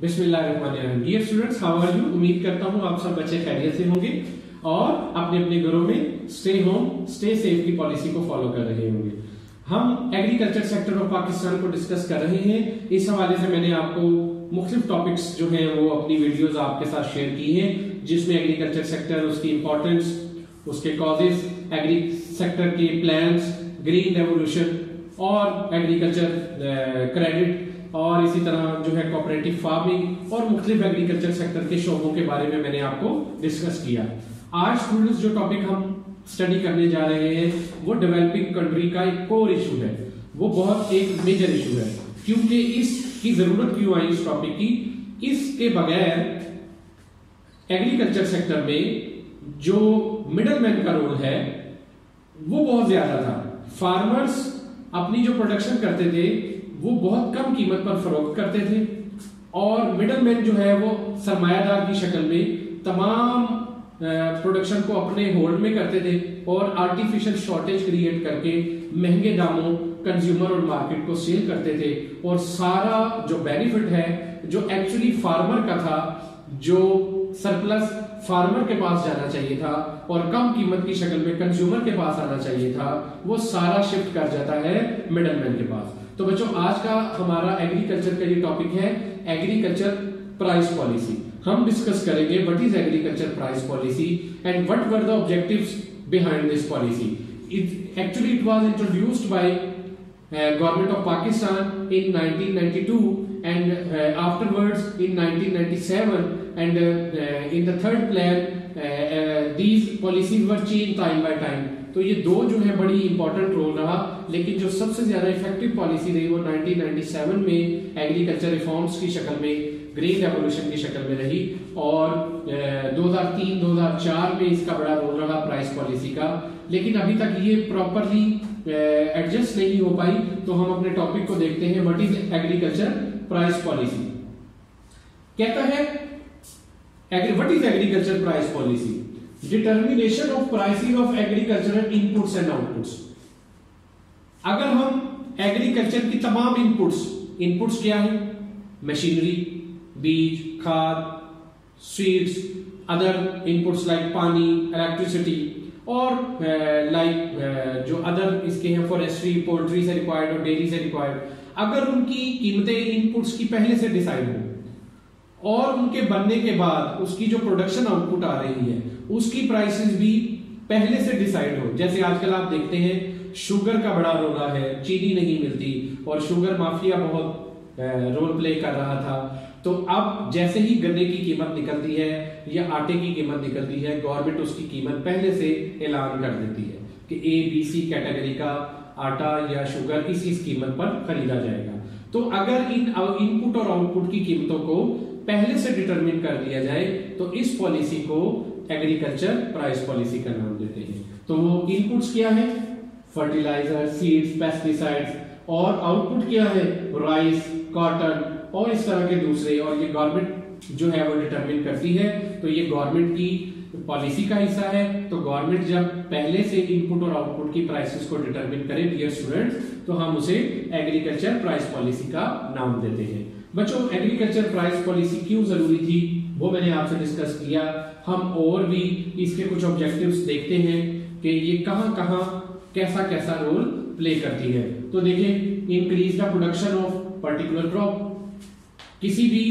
Dear students how are you उम्मीद करता हूँ आप सब बच्चे खैरियत से होंगे और अपने अपने घरों में स्टे होम स्टे सेफ़ की पॉलिसी को फॉलो कर रहे होंगे। हम एग्रीकल्चर सेक्टर ऑफ़ पाकिस्तान को डिस्कस कर रहे हैं। इस हवाले से मैंने आपको मुख्तलिफ़ टॉपिक्स जो हैं वो अपनी वीडियोस आपके साथ शेयर की हैं, जिसमें एग्रीकल्चर सेक्टर उसकी इंपॉर्टेंस उसके कॉजेज एग्री सेक्टर के प्लान्स ग्रीन रेवोल्यूशन और एग्रीकल्चर क्रेडिट और इसी तरह जो है कोऑपरेटिव फ़ार्मिंग और मुख्तलिफ़ एग्रीकल्चर सेक्टर के शोबों के बारे में मैंने आपको डिस्कस किया। आज स्टूडेंट्स जो टॉपिक हम स्टडी करने जा रहे हैं, वो डेवलपिंग कंट्री का एक कोर इशू है। वो बहुत एक मेजर इशू है। क्योंकि इसकी ज़रूरत क्यों आई इस टॉपिक की? इसके बगैर एग्रीकल्चर सेक्टर में जो मिडल मैन का रोल है, वो बहुत ज़्यादा था। फार्मर्स अपनी जो प्रोडक्शन करते थे वो बहुत कम कीमत पर फरोख्त करते थे और मिडल मैन जो है वो सरमायादार की शक्ल में तमाम प्रोडक्शन को अपने होल्ड में करते थे और आर्टिफिशियल शॉर्टेज क्रिएट करके महँगे दामों कंज्यूमर और मार्केट को सेल करते थे और सारा जो बेनिफिट है, जो एक्चुअली फार्मर का था, जो सरप्लस फार्मर के पास जाना चाहिए था और कम कीमत की शक्ल में कंज्यूमर के पास आना चाहिए था, वो सारा शिफ्ट कर जाता है मिडल मैन के पास। तो बच्चों आज का हमारा एग्रीकल्चर का ये टॉपिक है एग्रीकल्चर प्राइस पॉलिसी हम डिस्कस करेंगे what is agriculture price policy and what were the objectives behind this policy it actually it was introduced by government of Pakistan in 1992 and uh, afterwards in 1997 and uh, uh, in the third policies were changed time by time. तो ये दो जो है बड़ी important role रहा, लेकिन जो सबसे ज़्यादा इफ़ेक्टिव पॉलिसी रही वो 1997 में एग्रीकल्चर रिफॉर्म्स की शक्ल में ग्रीन रेवोल्यूशन की शक्ल में रही और 2003-2004 में इसका बड़ा रोल रहा प्राइस पॉलिसी का। लेकिन अभी तक ये प्रॉपरली एडजस्ट नहीं हो पाई तो हम अपने टॉपिक को देखते हैं what is agriculture price policy कहता है what is agriculture price policy determination of pricing of agricultural inputs and outputs अगर हम एग्रीकल्चर की तमाम इनपुट्स इनपुट्स क्या है? मशीनरी बीज, खाद सीड्स अदर इनपुट्स लाइक पानी इलेक्ट्रिसिटी और लाइक जो अदर इसके हैं फॉरेस्ट्री पोल्ट्री से रिक्वायर्ड और डेयरी से रिक्वायर्ड अगर उनकी कीमतें इनपुट्स की पहले से डिसाइड हो और उनके बनने के बाद उसकी जो प्रोडक्शन आउटपुट आ रही है, उसकी प्राइसेस भी पहले से डिसाइड हो। जैसे आजकल आप देखते हैं शुगर का बड़ा रोला है, चीनी नहीं मिलती और शुगर माफिया बहुत रोल प्ले कर रहा था। तो अब जैसे ही गन्ने की कीमत निकलती है या आटे की कीमत निकलती है गवर्नमेंट उसकी कीमत पहले से ऐलान कर देती है कि ए बी सी कैटेगरी का आटा या शुगर इस कीमत पर खरीदा जाएगा। तो अगर इन इनपुट और आउटपुट की कीमतों को पहले से डिटरमिन कर दिया जाए तो इस पॉलिसी को एग्रीकल्चर प्राइस पॉलिसी का नाम देते हैं। तो वो इनपुट्स क्या है? फर्टिलाइज़र सीड्स पेस्टिसाइड्स और आउटपुट क्या है? राइस कॉटन और इस तरह के दूसरे, और ये गवर्नमेंट जो है वो डिटरमिन करती है। तो ये गवर्नमेंट की पॉलिसी का हिस्सा है। तो गवर्नमेंट जब पहले से इनपुट और आउटपुट की प्राइसेस को डिटरमिन करे डियर स्टूडेंट्स तो हम उसे एग्रीकल्चर प्राइस पॉलिसी का नाम देते हैं। बच्चों एग्रीकल्चर प्राइस पॉलिसी क्यों ज़रूरी थी, वो मैंने आपसे डिस्कस किया। हम और भी इसके कुछ ऑब्जेक्टिव्स देखते हैं कि ये कहाँ कहाँ, कैसा कैसा रोल प्ले करती है। तो देखें increase the production of particular crop किसी भी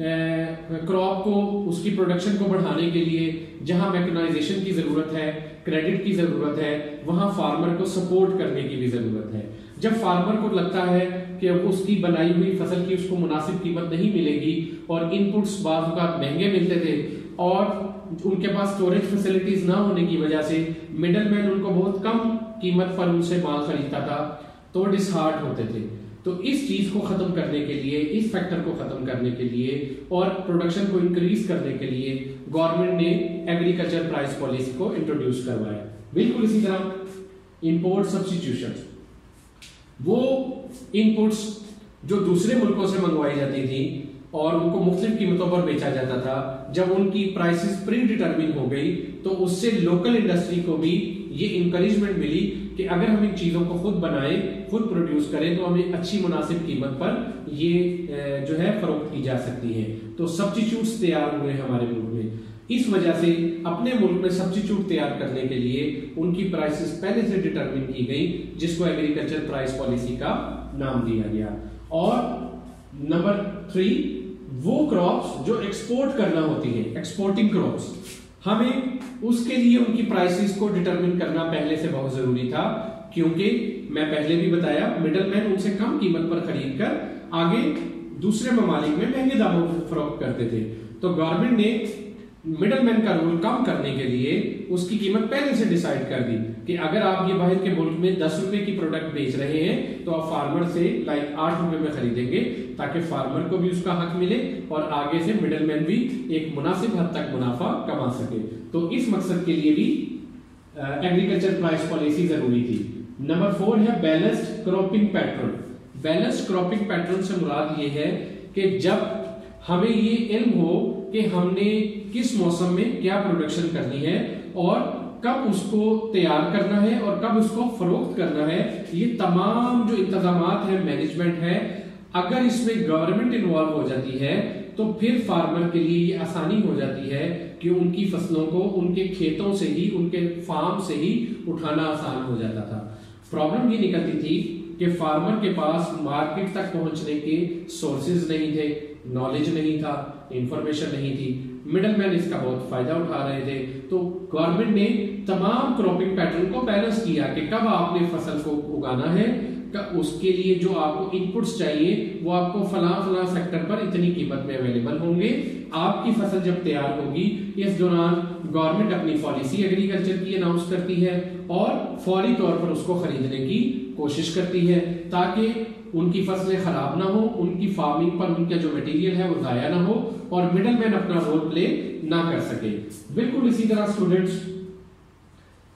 क्रॉप को, उसकी प्रोडक्शन को बढ़ाने के लिए जहाँ मैकेनाइजेशन की ज़रूरत है क्रेडिट की ज़रूरत है, वहाँ फार्मर को सपोर्ट करने की भी ज़रूरत है। जब फार्मर को लगता है कि अब उसकी बनाई हुई फ़सल की उसको मुनासिब कीमत नहीं मिलेगी और इनपुट्स बाज महँगे मिलते थे और उनके पास स्टोरेज फैसिलिटीज़ ना होने की वजह से मिडल मैन उनको बहुत कम कीमत पर उनसे माल खरीदता था तो डिसहार्ट होते थे। तो इस चीज़ को खत्म करने के लिए, इस फैक्टर को खत्म करने के लिए और प्रोडक्शन को इंक्रीज करने के लिए गवर्नमेंट ने एग्रीकल्चर प्राइस पॉलिसी को इंट्रोड्यूस करवाया। बिल्कुल इसी तरह इंपोर्ट सब्सिट्यूशन वो इनपुट्स जो दूसरे मुल्कों से मंगवाई जाती थी और उनको मुख्तलिफ़ कीमतों पर बेचा जाता था, जब उनकी प्राइसेस प्री डिटर्मिन हो गई तो उससे लोकल इंडस्ट्री को भी ये इंकरेजमेंट मिली कि अगर हम इन चीज़ों को खुद बनाएँ, खुद प्रोड्यूस करें तो हमें अच्छी मुनासिब कीमत पर ये जो है, फरोख्त की जा सकती है। तो सब्सिट्यूट तैयार हुए हमारे मुल्क में। इस वजह से अपने मुल्क में सब्सिट्यूट तैयार करने के लिए उनकी प्राइसेस पहले से डिटरमिन की गई, जिसको एग्रीकल्चर प्राइस पॉलिसी का नाम दिया गया। और नंबर थ्री वो क्रॉप्स जो एक्सपोर्ट करना होती है एक्सपोर्टिंग क्रॉप्स हमें उसके लिए उनकी प्राइसेस को डिटरमिन करना पहले से बहुत ज़रूरी था, क्योंकि मैं पहले भी बताया मिडल मैन उनसे कम कीमत पर खरीद कर आगे दूसरे ममालिक में महँगे दामों फरोख्त करते थे। तो गवर्नमेंट ने मिडलमैन का रोल कम करने के लिए उसकी कीमत पहले से डिसाइड कर दी कि अगर आप ये बाहर के मुल्क में दस रुपए की प्रोडक्ट बेच रहे हैं तो आप फार्मर से लाइक आठ रुपए में खरीदेंगे ताकि फार्मर को भी उसका हक मिले और आगे से मिडलमैन भी एक मुनासिब हद तक मुनाफा कमा सके। तो इस मकसद के लिए भी एग्रीकल्चर प्राइस पॉलिसी ज़रूरी थी। नंबर फोर है balanced cropping pattern balanced cropping pattern से मुराद ये है कि जब हमें ये इल्म हो कि हमने किस मौसम में क्या प्रोडक्शन करनी है और कब उसको तैयार करना है और कब उसको फरोख्त करना है, ये तमाम जो इंतज़ाम है मैनेजमेंट है, अगर इसमें गवर्नमेंट इन्वॉल्व हो जाती है तो फिर फार्मर के लिए ये आसानी हो जाती है कि उनकी फ़सलों को उनके खेतों से ही, उनके फार्म से ही उठाना आसान हो जाता था। प्रॉब्लम ये निकलती थी कि फार्मर के पास मार्केट तक पहुँचने के सोर्सेज नहीं थे नॉलेज नहीं था। इंफॉर्मेशन नहीं थी। मिडल मैन इसका बहुत फ़ायदा उठा रहे थे। तो गवर्नमेंट ने तमाम क्रॉपिंग पैटर्न को बैलेंस किया कि कब आपने फ़सल को उगाना है उसके लिए जो आपको इनपुट्स चाहिए, वो आपको फला फला सेक्टर पर इतनी कीमत में अवेलेबल होंगे। आपकी फ़सल जब तैयार होगी, इस दौरान गवर्नमेंट अपनी पॉलिसी एग्रीकल्चर की अनाउंस करती है और फौरी तौर पर उसको खरीदने की कोशिश करती है ताकि उनकी फ़सलें खराब ना हो उनकी फ़ार्मिंग पर उनका जो मटेरियल है वो जाया ना हो और मिडल मैन अपना रोल प्ले ना कर सके। बिल्कुल इसी तरह स्टूडेंट्स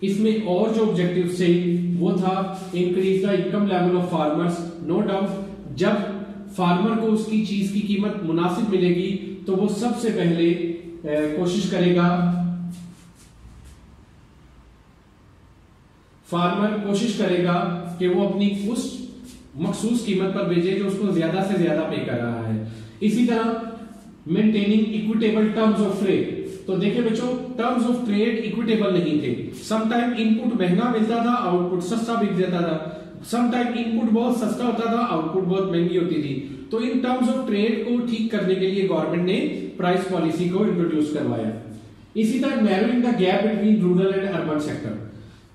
इसमें और जो ऑब्जेक्टिव थे वो था increase the income level of farmers no doubt जब फार्मर को उसकी चीज़ की कीमत मुनासिब मिलेगी तो वो सबसे पहले ए, कोशिश करेगा फार्मर कोशिश करेगा कि वो अपनी उस मखसूस कीमत पर बेचे जो उसको ज़्यादा से ज़्यादा पे कर रहा है। इसी तरह maintaining equitable terms of trade तो देखिए बच्चों टर्म्स ऑफ़ ट्रेड इक्विटेबल नहीं थे। समटाइम इनपुट महँगा मिलता था आउटपुट सस्ता बिक जाता था। समटाइम इनपुट बहुत सस्ता होता था आउटपुट बहुत महँगी होती थी। तो इन टर्म्स ऑफ़ ट्रेड को ठीक करने के लिए गवर्नमेंट ने प्राइस पॉलिसी को इंट्रोड्यूस करवाया। इसी तरह narrowing the gap between rural and urban sector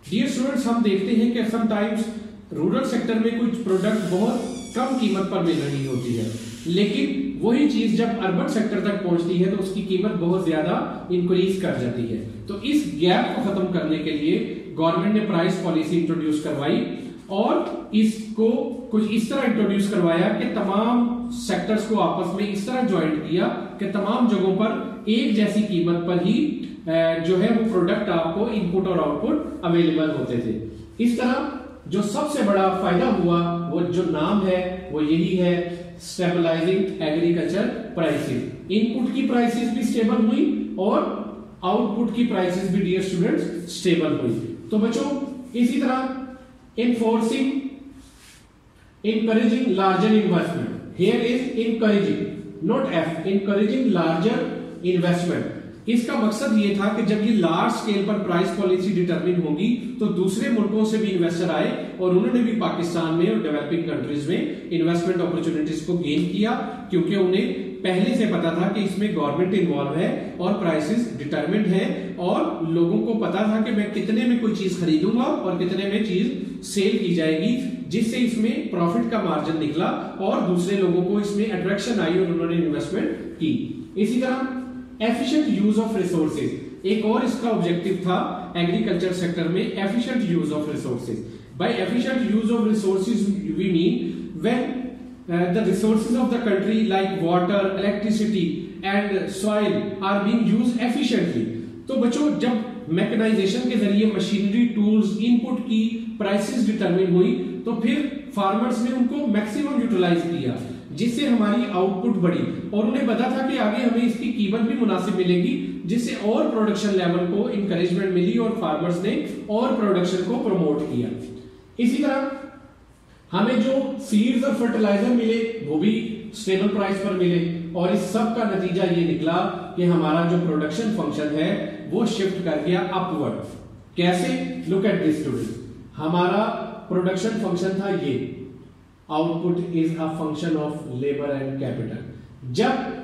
dear students हम देखते हैं कि समटाइम्स रूरल सेक्टर में कुछ प्रोडक्ट बहुत कम कीमत पर मिल रही होती है। लेकिन वही चीज़ जब अर्बन सेक्टर तक पहुँचती है तो उसकी कीमत बहुत ज़्यादा इंक्रीज कर जाती है। तो इस गैप को खत्म करने के लिए गवर्नमेंट ने प्राइस पॉलिसी इंट्रोड्यूस करवाई और इसको कुछ इस तरह इंट्रोड्यूस करवाया कि तमाम सेक्टर्स को आपस में इस तरह ज्वाइंट किया कि तमाम जगहों पर एक जैसी कीमत पर ही जो है वो प्रोडक्ट आपको इनपुट और आउटपुट अवेलेबल होते थे। इस तरह जो सबसे बड़ा फ़ायदा हुआ, वो जो नाम है, वो यही है स्टेबलाइजिंग एग्रीकल्चर प्राइसेस इनपुट की प्राइसेस भी स्टेबल हुई और आउटपुट की प्राइसेस भी डियर स्टूडेंट्स स्टेबल हुई. तो बच्चों, इसी तरह enforcing encouraging larger investment here is encouraging not F encouraging larger investment. इसका मकसद ये था कि जब ये लार्ज स्केल पर प्राइस पॉलिसी डिटरमिन होगी तो दूसरे मुल्कों से भी इन्वेस्टर आए और उन्होंने भी पाकिस्तान में और डेवलपिंग कंट्रीज़ में इन्वेस्टमेंट अपॉर्चुनिटीज़ को गेन किया, क्योंकि उन्हें पहले से पता था कि इसमें गवर्नमेंट इन्वॉल्व है और प्राइसेस डिटरमिंड है और लोगों को पता था कि मैं कितने में कोई चीज़ खरीदूँगा और कितने में चीज़ सेल की जाएगी, जिससे इसमें प्रॉफिट का मार्जिन निकला और दूसरे लोगों को इसमें अट्रैक्शन आई और उन्होंने इन्वेस्टमेंट की। इसी तरह एफिशिएंट यूज़ ऑफ़ रिसोर्सेज एक और इसका ऑब्जेक्टिव था एग्रीकल्चर सेक्टर में efficient use of resources by efficient use of resources we mean when the resources of the country like water electricity and soil are being used efficiently तो बच्चों, जब mechanisation के ज़रिए मशीनरी टूल्स इनपुट की prices determine हुई तो फिर farmers ने उनको मैक्सिमम यूटिलाइज किया। जिससे हमारी आउटपुट बढ़ी। और उन्हें पता था कि आगे हमें इसकी कीमत भी मुनासिब मिलेगी, जिससे और प्रोडक्शन लेवल को इंकरेजमेंट मिली और फार्मर्स ने और प्रोडक्शन को प्रमोट किया। इसी तरह हमें जो सीड्स और फर्टिलाइज़र मिले, वो भी स्टेबल प्राइस पर मिले। और इस सब का नतीजा ये निकला कि हमारा जो प्रोडक्शन फ़ंक्शन है, वो शिफ्ट कर गया अपवर्ड कैसे? लुक एट दिस स्टूडेंट हमारा प्रोडक्शन फ़ंक्शन था ये। Output is a function of labour and capital जब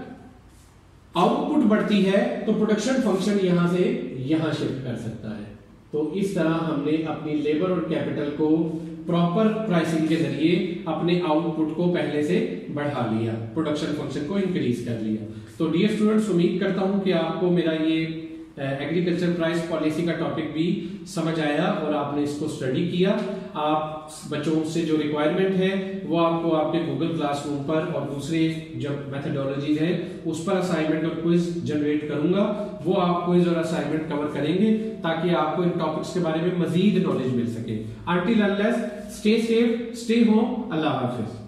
आउटपुट बढ़ती है तो प्रोडक्शन फ़ंक्शन यहाँ से यहाँ शिफ्ट कर सकता है। तो इस तरह हमने अपनी लेबर और कैपिटल को प्रॉपर प्राइसिंग के ज़रिए अपने आउटपुट को पहले से बढ़ा लिया प्रोडक्शन फ़ंक्शन को इंक्रीज कर लिया। तो डियर स्टूडेंट्स उम्मीद करता हूँ कि आपको मेरा ये एग्रीकल्चर प्राइस पॉलिसी का टॉपिक भी समझ आया और आपने इसको स्टडी किया। आप बच्चों से जो रिक्वायरमेंट है, वो आपको आपके गूगल क्लासरूम पर और दूसरे जब मेथडोलॉजीज है, उस पर असाइनमेंट और क्विज जनरेट करूँगा। वो आप क्विज और असाइनमेंट कवर करेंगे ताकि आपको इन टॉपिक्स के बारे में मजीद नॉलेज मिल सके। Until unless stay safe stay home अल्लाह हाफिज।